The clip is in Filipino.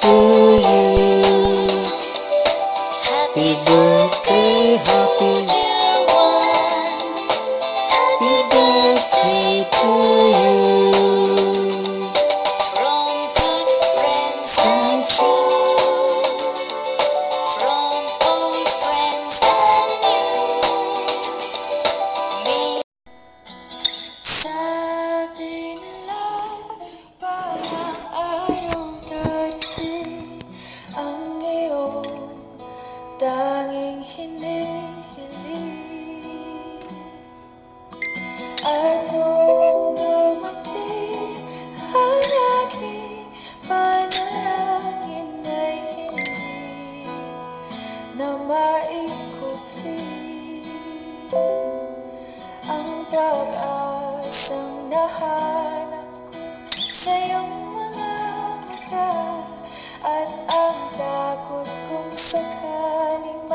to you. Happy birthday, happy dear one. happy birthday to you. From good friends and true. From old friends and new. May tanging hinihiling. At nung dumating ang aking panalangin ay hindi na maikupli ang pag-asang nahanap ko sa iyong mga mata at ang takot kong sakali Thank you.